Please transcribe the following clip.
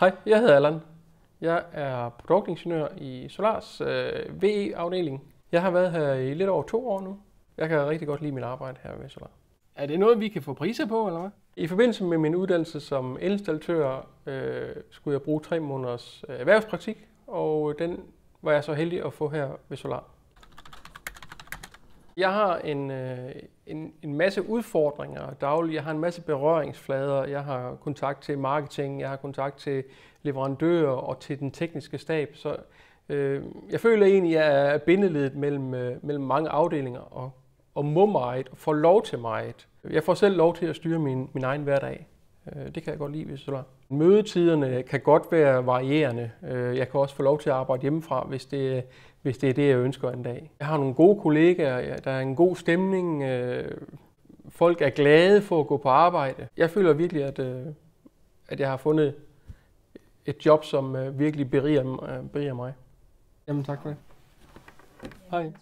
Hej, jeg hedder Allan. Jeg er produktingeniør i Solars øh, VE-afdeling. Jeg har været her i lidt over to år nu. Jeg kan rigtig godt lide mit arbejde her ved Solar. Er det noget, vi kan få priser på, eller hvad? I forbindelse med min uddannelse som elinstallatør øh, skulle jeg bruge tre måneders øh, erhvervspraktik, og den var jeg så heldig at få her ved Solar. Jeg har en, øh, masse udfordringer dagligt. Jeg har en masse berøringsflader. Jeg har kontakt til marketing, jeg har kontakt til leverandører og til den tekniske stab. Så øh, jeg føler egentlig, at jeg er bindeledet mellem, øh, mellem mange afdelinger og, og må meget og får lov til meget. Jeg får selv lov til at styre min, min egen hverdag. Øh, det kan jeg godt lide ved Solar. Mødetiderne kan godt være varierende. Øh, jeg kan også få lov til at arbejde hjemmefra, hvis det, hvis det er det, jeg ønsker en dag. Jeg har nogle gode kollegaer, der er en god stemning, øh, folk er glade for at gå på arbejde. Jeg føler virkelig, at, at jeg har fundet et job, som virkelig beriger, beriger mig. Jamen tak for det. Hej.